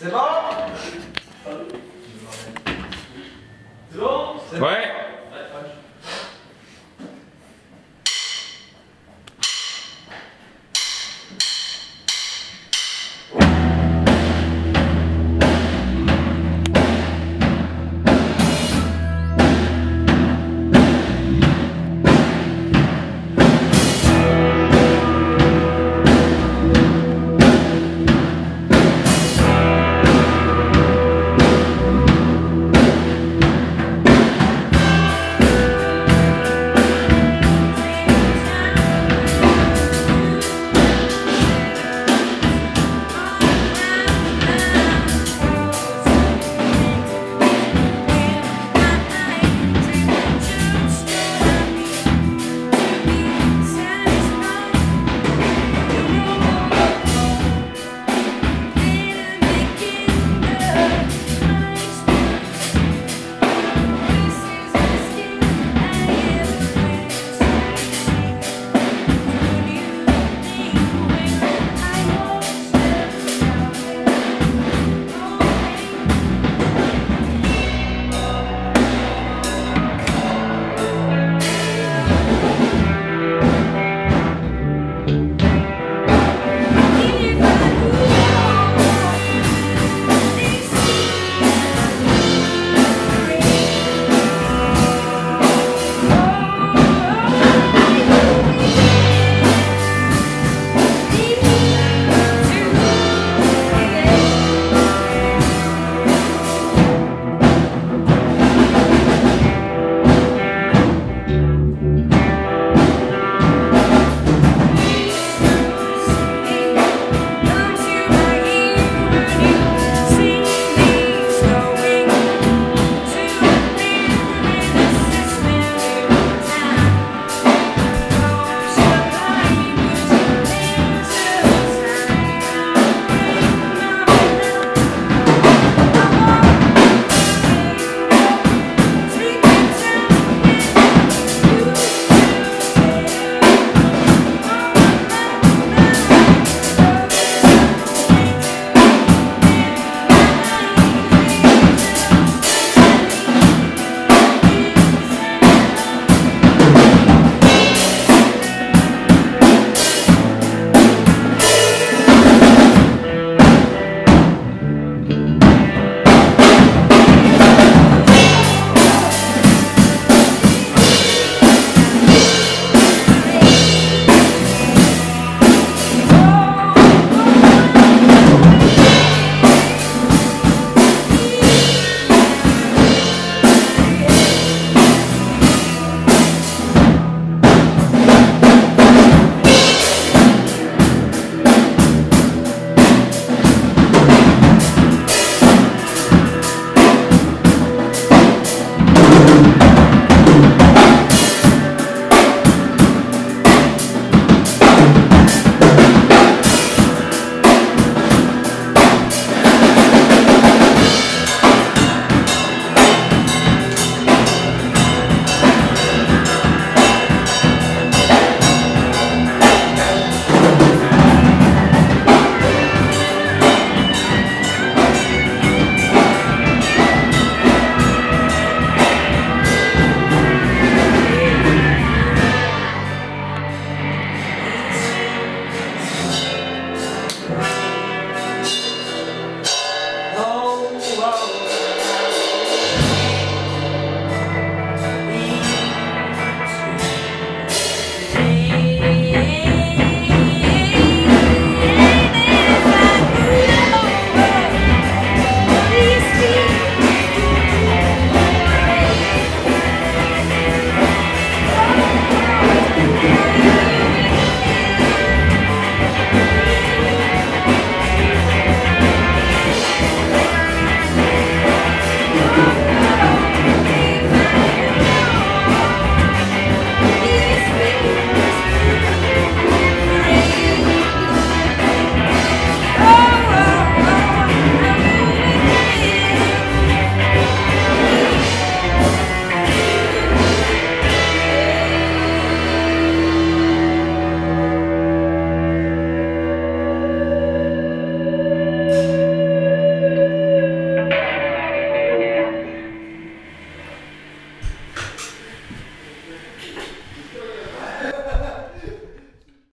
C'est bon? C'est bon? Ouais.